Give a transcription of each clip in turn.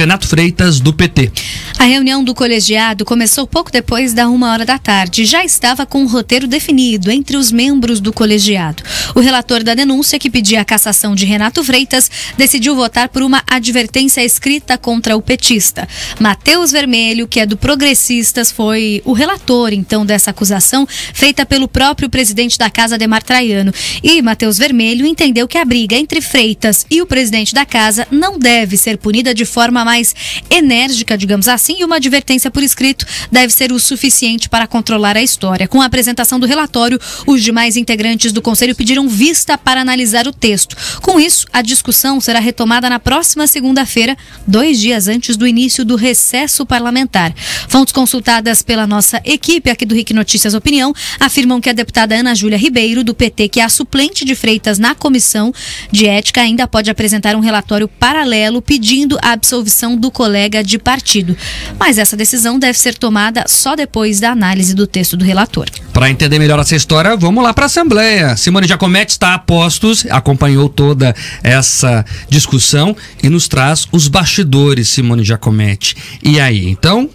Renato Freitas, do PT. A reunião do colegiado começou pouco depois da uma hora da tarde. Já estava com o um roteiro definido entre os membros do colegiado. O relator da denúncia, que pedia a cassação de Renato Freitas, decidiu votar por uma advertência escrita contra o petista. Matheus Vermelho, que é do Progressistas, foi o relator, então, dessa acusação feita pelo próprio presidente da casa, Demar Traiano. E Matheus Vermelho entendeu que a briga entre Freitas e o presidente da casa não deve ser punida de forma mais enérgica, digamos assim, e uma advertência por escrito deve ser o suficiente para controlar a história. Com a apresentação do relatório, os demais integrantes do conselho pediram vista para analisar o texto. Com isso, a discussão será retomada na próxima segunda-feira, dois dias antes do início do recesso parlamentar. Fontes consultadas pela nossa equipe aqui do RIC Notícias Opinião afirmam que a deputada Ana Júlia Ribeiro, do PT, que é a suplente de Freitas na comissão de ética, ainda pode apresentar um relatório paralelo pedindo a absolvição do colega de partido. Mas essa decisão deve ser tomada só depois da análise do texto do relator. Para entender melhor essa história, vamos lá para a Assembleia. Simone Giacometti está a postos, acompanhou toda essa discussão e nos traz os bastidores, Simone Giacometti. E aí? Então,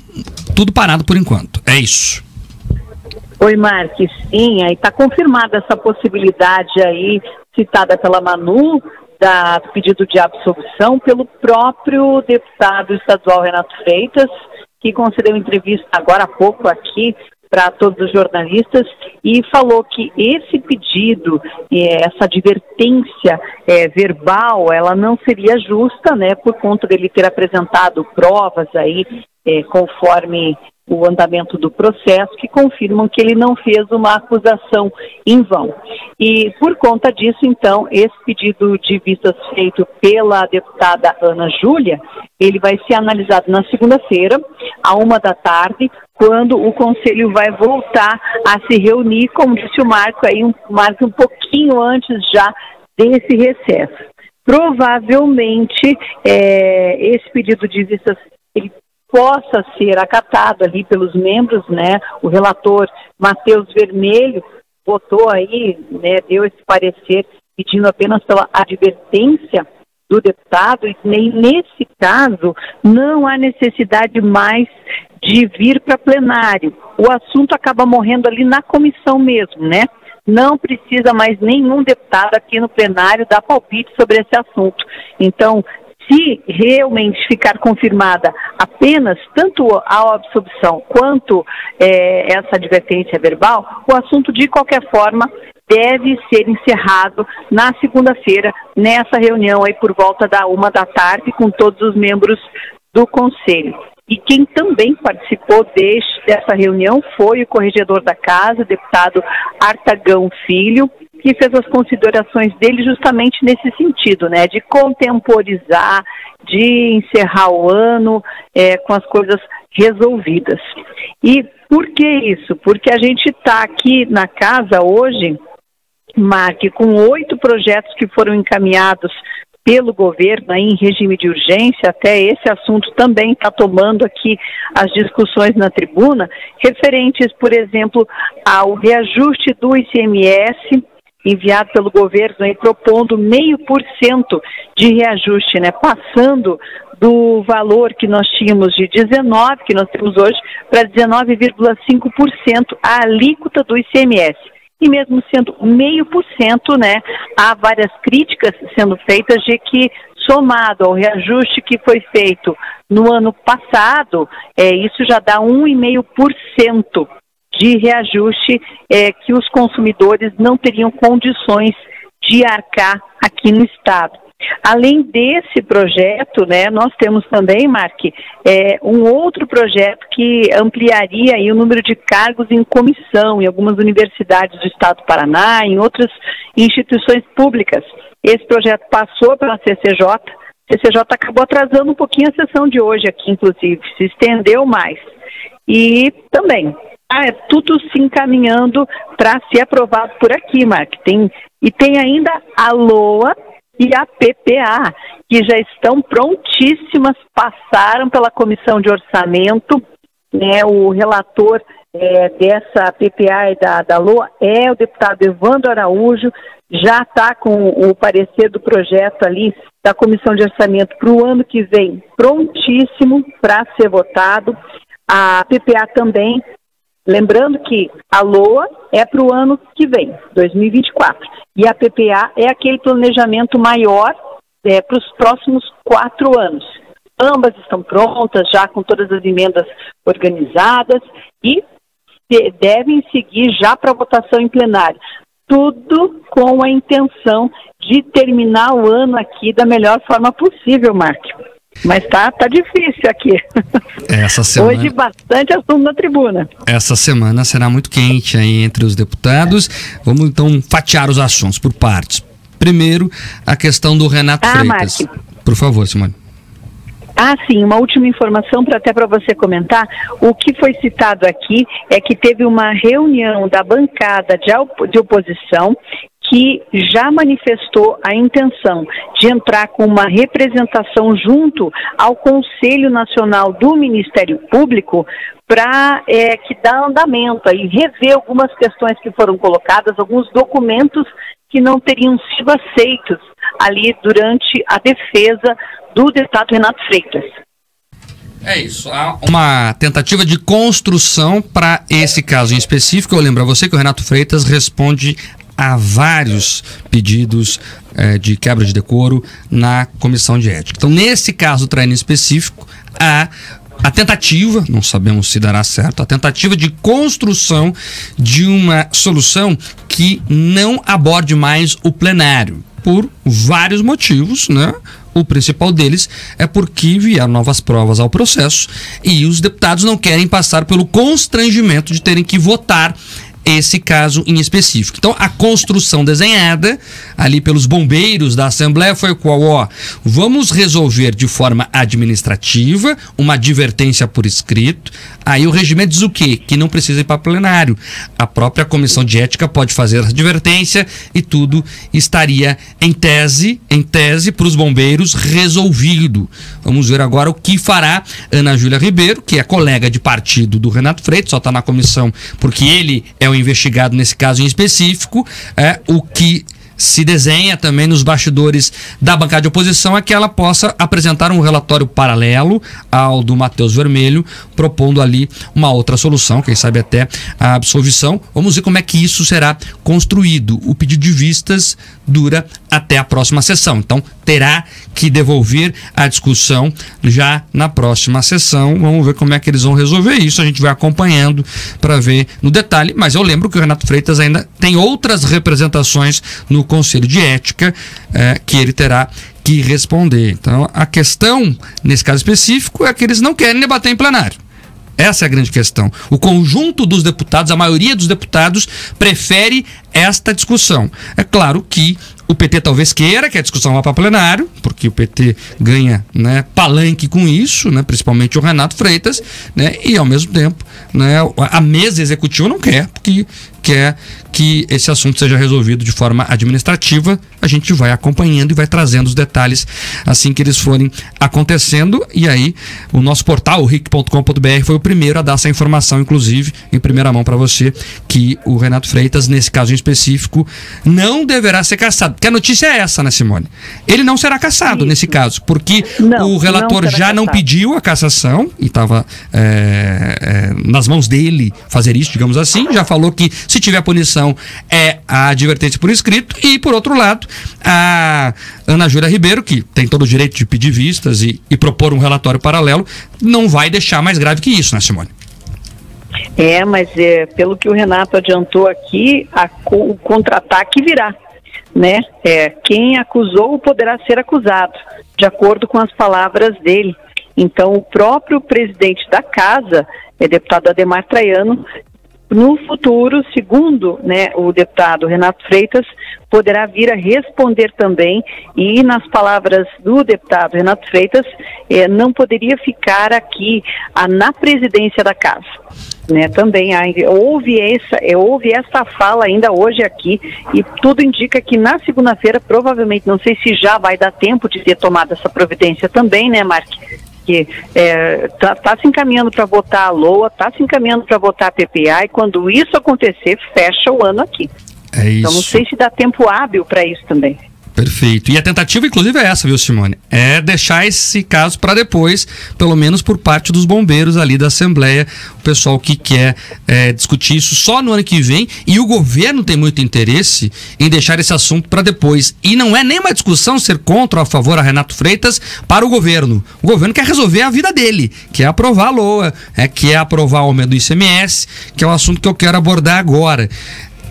tudo parado por enquanto. É isso. Oi, Marques. Sim, aí está confirmada essa possibilidade aí citada pela Manu da pedido de absolvição pelo próprio deputado estadual Renato Freitas, que concedeu entrevista agora há pouco aqui para todos os jornalistas e falou que esse pedido, essa advertência é, verbal, ela não seria justa, né, por conta dele ter apresentado provas aí é, conforme o andamento do processo que confirmam que ele não fez uma acusação em vão. E por conta disso, então, esse pedido de vistas feito pela deputada Ana Júlia, ele vai ser analisado na segunda-feira, à uma da tarde, quando o conselho vai voltar a se reunir, como disse o Marco aí, um, Marco um pouquinho antes já desse recesso. Provavelmente, é, esse pedido de vistas ele possa ser acatado ali pelos membros, né? O relator Matheus Vermelho votou aí, né, deu esse parecer pedindo apenas pela advertência do deputado e nem nesse caso não há necessidade mais de vir para plenário. O assunto acaba morrendo ali na comissão mesmo, né? Não precisa mais nenhum deputado aqui no plenário dar palpite sobre esse assunto. Então, se realmente ficar confirmada apenas tanto a absolvição quanto é, essa advertência verbal, o assunto de qualquer forma deve ser encerrado na segunda-feira, nessa reunião aí por volta da uma da tarde, com todos os membros do Conselho. E quem também participou deste, dessa reunião foi o corregedor da casa, deputado Artagão Filho, que fez as considerações dele justamente nesse sentido, né, de contemporizar, de encerrar o ano é, com as coisas resolvidas. E por que isso? Porque a gente está aqui na casa hoje, Mark, com oito projetos que foram encaminhados pelo governo em regime de urgência, até esse assunto também está tomando aqui as discussões na tribuna, referentes, por exemplo, ao reajuste do ICMS enviado pelo governo aí, propondo meio por cento de reajuste, né, passando do valor que nós tínhamos de 19, que nós temos hoje, para 19,5% a alíquota do ICMS. E mesmo sendo meio por cento, né, há várias críticas sendo feitas de que somado ao reajuste que foi feito no ano passado, é, isso já dá 1,5% de reajuste é, que os consumidores não teriam condições de arcar aqui no Estado. Além desse projeto, né, nós temos também, Mark, é, um outro projeto que ampliaria aí, o número de cargos em comissão em algumas universidades do Estado do Paraná, em outras instituições públicas. Esse projeto passou pela CCJ, a CCJ acabou atrasando um pouquinho a sessão de hoje aqui, inclusive, se estendeu mais. E também é tudo se encaminhando para ser aprovado por aqui, Mark. Tem, e tem ainda a LOA e a PPA, que já estão prontíssimas, passaram pela comissão de orçamento, né, o relator é, dessa PPA e da, da LOA é o deputado Evandro Araújo, já está com o parecer do projeto ali da Comissão de Orçamento para o ano que vem prontíssimo para ser votado. A PPA também, lembrando que a LOA é para o ano que vem, 2024, e a PPA é aquele planejamento maior é, para os próximos quatro anos. Ambas estão prontas, já com todas as emendas organizadas e devem seguir já para votação em plenário. Tudo com a intenção de terminar o ano aqui da melhor forma possível, Mark. Mas tá, tá difícil aqui. Essa semana, Hoje bastante assunto na tribuna. Essa semana será muito quente aí entre os deputados. Vamos então fatiar os assuntos por partes. Primeiro, a questão do Renato ah, Freitas. Mark. Por favor, Simone. Ah, sim, uma última informação para até para você comentar. O que foi citado aqui é que teve uma reunião da bancada de, de oposição que já manifestou a intenção de entrar com uma representação junto ao Conselho Nacional do Ministério Público para é, que dá andamento e rever algumas questões que foram colocadas, alguns documentos que não teriam sido aceitos ali durante a defesa do deputado Renato Freitas. É isso. Há uma tentativa de construção para esse caso em específico. Eu lembro a você que o Renato Freitas responde a vários pedidos é, de quebra de decoro na comissão de ética. Então, nesse caso treino específico, há a tentativa, não sabemos se dará certo, a tentativa de construção de uma solução que não aborde mais o plenário, por vários motivos, né? O principal deles é porque vieram novas provas ao processo e os deputados não querem passar pelo constrangimento de terem que votar esse caso em específico. Então, a construção desenhada ali pelos bombeiros da Assembleia foi qual? Ó, vamos resolver de forma administrativa, uma advertência por escrito. Aí o regimento diz o quê? Que não precisa ir para plenário. A própria comissão de ética pode fazer a advertência e tudo estaria em tese, em tese para os bombeiros resolvido. Vamos ver agora o que fará Ana Júlia Ribeiro, que é colega de partido do Renato Freitas, só está na comissão porque ele é investigado nesse caso em específico, é o que se desenha também nos bastidores da bancada de oposição é que ela possa apresentar um relatório paralelo ao do Matheus Vermelho, propondo ali uma outra solução, quem sabe até a absolvição. Vamos ver como é que isso será construído. O pedido de vistas dura até a próxima sessão. Então, terá que devolver a discussão já na próxima sessão. Vamos ver como é que eles vão resolver isso. A gente vai acompanhando para ver no detalhe. Mas eu lembro que o Renato Freitas ainda tem outras representações no Conselho de Ética eh, que ele terá que responder. Então, a questão, nesse caso específico, é que eles não querem debater em plenário. Essa é a grande questão. O conjunto dos deputados, a maioria dos deputados, prefere esta discussão. É claro que o PT talvez queira que a discussão vá para plenário, porque o PT ganha né, palanque com isso, né, principalmente o Renato Freitas, né, e ao mesmo tempo né, a mesa executiva não quer, porque quer que esse assunto seja resolvido de forma administrativa. A gente vai acompanhando e vai trazendo os detalhes assim que eles forem acontecendo. E aí, o nosso portal, o ric.com.br, foi o primeiro a dar essa informação, inclusive, em primeira mão para você, que o Renato Freitas, nesse caso em específico, não deverá ser caçado. Porque a notícia é essa, né, Simone? Ele não será caçado Isso. nesse caso, porque não, o relator não já não pediu a cassação e estava é, é, nas mãos dele fazer isso, digamos assim. Já falou que se tiver punição é a advertência por escrito e, por outro lado, a Ana Júlia Ribeiro, que tem todo o direito de pedir vistas e, e propor um relatório paralelo, não vai deixar mais grave que isso, né, Simone? É, mas é, pelo que o Renato adiantou aqui, a, o contra-ataque virá. Né? É, quem acusou poderá ser acusado, de acordo com as palavras dele. Então, o próprio presidente da casa, é deputado Ademar Traiano, no futuro, segundo né, o deputado Renato Freitas, poderá vir a responder também, e nas palavras do deputado Renato Freitas, eh, não poderia ficar aqui a, na presidência da casa. Né, também houve essa, eh, houve essa fala ainda hoje aqui e tudo indica que na segunda-feira provavelmente não sei se já vai dar tempo de ter tomado essa providência também, né, Mark? Que está é, tá, tá se encaminhando para votar a LOA, está se encaminhando para votar a PPA, e quando isso acontecer, fecha o ano aqui. É isso. Então não sei se dá tempo hábil para isso também. Perfeito. E a tentativa, inclusive, é essa, viu, Simone? É deixar esse caso para depois, pelo menos por parte dos bombeiros ali da Assembleia, o pessoal que quer é, discutir isso só no ano que vem. E o governo tem muito interesse em deixar esse assunto para depois. E não é nem uma discussão ser contra ou a favor a Renato Freitas para o governo. O governo quer resolver a vida dele, que é aprovar a LOA, é, que é aprovar o aumento do ICMS, que é o assunto que eu quero abordar agora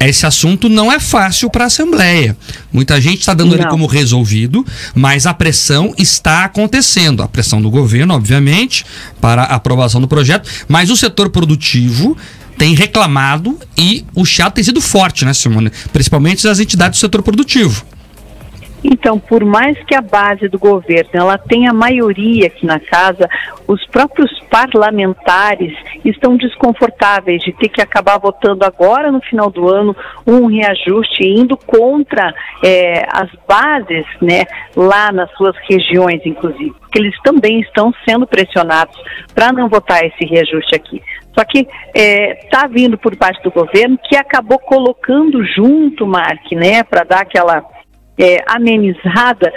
esse assunto não é fácil para a Assembleia. Muita gente está dando não. ele como resolvido, mas a pressão está acontecendo. A pressão do governo, obviamente, para a aprovação do projeto, mas o setor produtivo tem reclamado e o chato tem sido forte, né, Simone? Principalmente as entidades do setor produtivo. Então, por mais que a base do governo ela tenha maioria aqui na casa, os próprios parlamentares estão desconfortáveis de ter que acabar votando agora no final do ano um reajuste indo contra é, as bases, né, lá nas suas regiões, inclusive, eles também estão sendo pressionados para não votar esse reajuste aqui. Só que está é, tá vindo por parte do governo que acabou colocando junto, Mark, né, para dar aquela é, amenizada,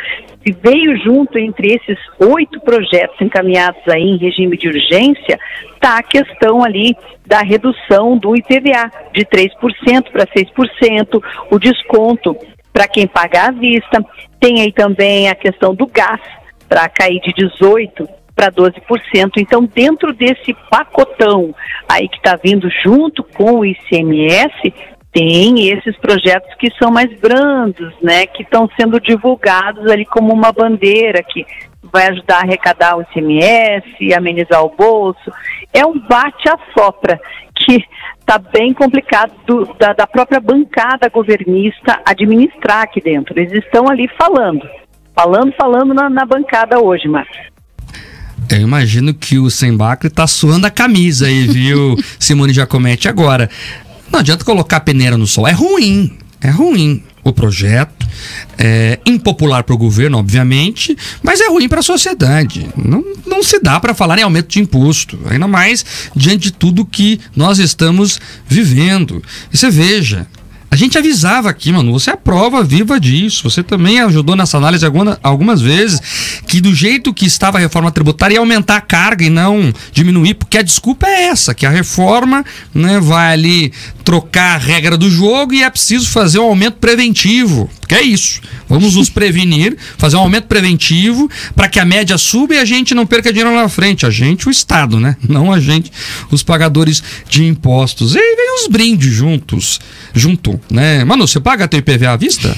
e veio junto entre esses oito projetos encaminhados aí em regime de urgência, está a questão ali da redução do IPVA de 3% para 6%, o desconto para quem paga à vista, tem aí também a questão do gás para cair de 18% para 12%. Então, dentro desse pacotão aí que está vindo junto com o ICMS, tem esses projetos que são mais brandos, né, que estão sendo divulgados ali como uma bandeira que vai ajudar a arrecadar o ICMS, amenizar o bolso. É um bate-a-sopra que está bem complicado do, da, da própria bancada governista administrar aqui dentro. Eles estão ali falando, falando, falando na, na bancada hoje, Marcos. Eu imagino que o Sembacre tá suando a camisa aí, viu, Simone Giacometti? Agora, não adianta colocar a peneira no sol. É ruim. É ruim o projeto. É impopular para o governo, obviamente, mas é ruim para a sociedade. Não, não se dá para falar em aumento de imposto, ainda mais diante de tudo que nós estamos vivendo. E você veja, a gente avisava aqui, mano, você é a prova viva disso. Você também ajudou nessa análise alguma, algumas vezes que do jeito que estava a reforma tributária ia aumentar a carga e não diminuir, porque a desculpa é essa, que a reforma né, vai ali trocar a regra do jogo e é preciso fazer um aumento preventivo. Porque é isso. Vamos nos prevenir, fazer um aumento preventivo para que a média suba e a gente não perca dinheiro lá na frente. A gente, o Estado, né? Não a gente, os pagadores de impostos. E vem os brindes juntos, junto, né? Mano, você paga teu IPVA à vista?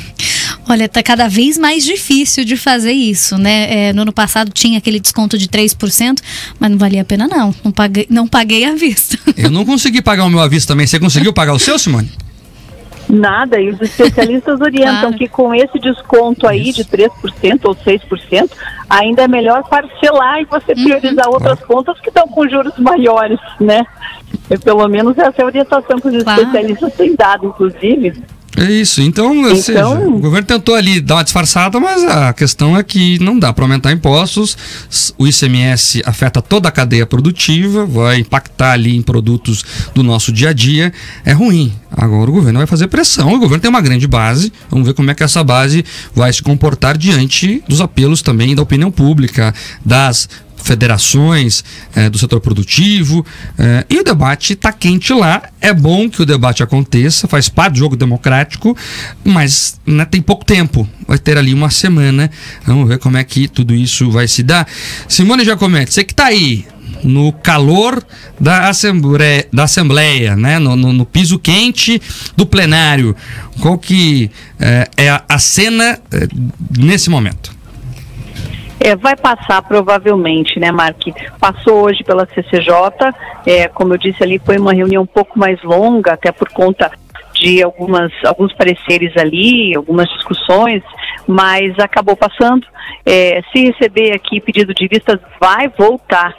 Olha, tá cada vez mais difícil de fazer isso, né? É, no ano passado tinha aquele desconto de 3%, mas não valia a pena não. Não paguei, não paguei à vista. Eu não consegui pagar o meu à vista também. Você conseguiu pagar o seu, Simone? Nada, e os especialistas orientam claro. que com esse desconto aí Isso. de 3% ou 6%, ainda é melhor parcelar e você uhum. priorizar uhum. outras contas que estão com juros maiores, né? E pelo menos essa é a orientação que os claro. especialistas têm dado, inclusive. É isso. Então, então... Seja, o governo tentou ali dar uma disfarçada, mas a questão é que não dá para aumentar impostos. O ICMS afeta toda a cadeia produtiva, vai impactar ali em produtos do nosso dia a dia. É ruim. Agora o governo vai fazer pressão. O governo tem uma grande base. Vamos ver como é que essa base vai se comportar diante dos apelos também da opinião pública, das federações é, do setor produtivo. É, e o debate está quente lá. É bom que o debate aconteça, faz parte do jogo democrático, mas né, tem pouco tempo. Vai ter ali uma semana. Vamos ver como é que tudo isso vai se dar. Simone Giacometti, você que está aí no calor da Assembleia, da assembleia né? No, no, no, piso quente do plenário. Qual que é, é a, a cena nesse momento? É, vai passar provavelmente, né, Mark? Passou hoje pela CCJ, é, como eu disse ali, foi uma reunião um pouco mais longa, até por conta de algumas, alguns pareceres ali, algumas discussões, mas acabou passando. É, se receber aqui pedido de vistas, vai voltar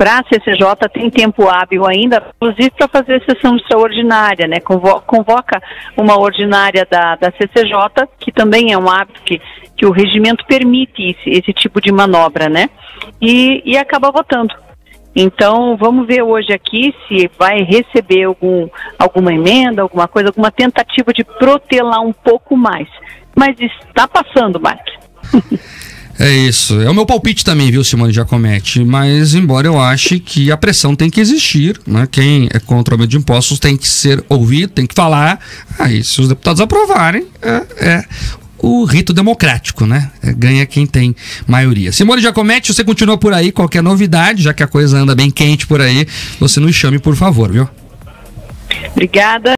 para a CCJ tem tempo hábil ainda, inclusive para fazer sessão extraordinária, né? Convoca uma ordinária da, da CCJ, que também é um hábito que, que o regimento permite esse, esse tipo de manobra, né? E, e acaba votando. Então, vamos ver hoje aqui se vai receber algum, alguma emenda, alguma coisa, alguma tentativa de protelar um pouco mais. Mas está passando, Mark. É isso. É o meu palpite também, viu, Simone Giacometti? Mas, embora eu ache que a pressão tem que existir, né? Quem é contra o aumento de impostos tem que ser ouvido, tem que falar. Aí, se os deputados aprovarem, é, é o rito democrático, né? É, ganha quem tem maioria. Simone Giacometti, você continua por aí, qualquer novidade, já que a coisa anda bem quente por aí, você nos chame, por favor, viu? Obrigada.